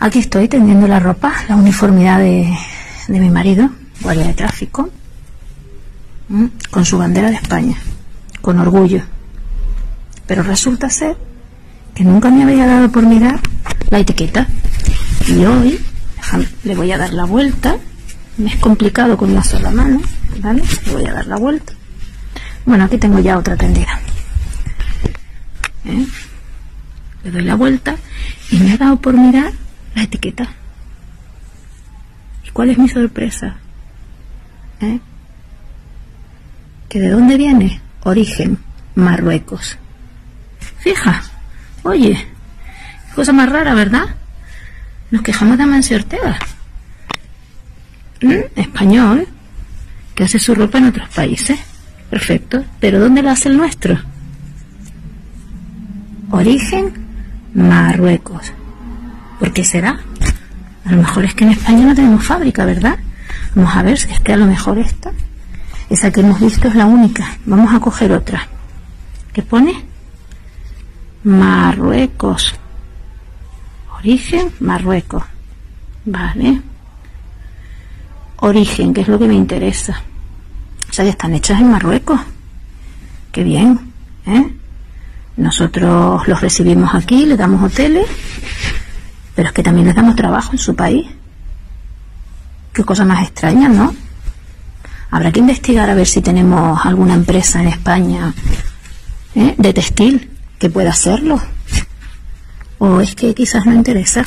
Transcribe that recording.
Aquí estoy tendiendo la ropa, la uniformidad de, de mi marido, guardia de tráfico, con su bandera de España, con orgullo. Pero resulta ser que nunca me había dado por mirar la etiqueta. Y hoy le voy a dar la vuelta. Me es complicado con una sola mano, ¿vale? Le voy a dar la vuelta. Bueno, aquí tengo ya otra tendida. ¿Eh? Le doy la vuelta y me ha dado por mirar la etiqueta. ¿Y cuál es mi sorpresa? ¿Eh? ¿Que de dónde viene? Origen, Marruecos. Fija, oye, cosa más rara, ¿verdad? Nos quejamos de Amancio Ortega. ¿Mm? Español, que hace su ropa en otros países. Perfecto. Pero ¿dónde lo hace el nuestro? Origen, Marruecos. ¿Por qué será? A lo mejor es que en España no tenemos fábrica, ¿verdad? Vamos a ver si es que a lo mejor esta, esa que hemos visto es la única. Vamos a coger otra. ¿Qué pone? Marruecos. Origen, Marruecos. Vale. Origen, que es lo que me interesa. O sea, ya están hechas en Marruecos. Qué bien. ¿eh? Nosotros los recibimos aquí, les damos hoteles, pero es que también les damos trabajo en su país. Qué cosa más extraña, ¿no? Habrá que investigar a ver si tenemos alguna empresa en España ¿eh? de textil que pueda hacerlo. O es que quizás no interesa.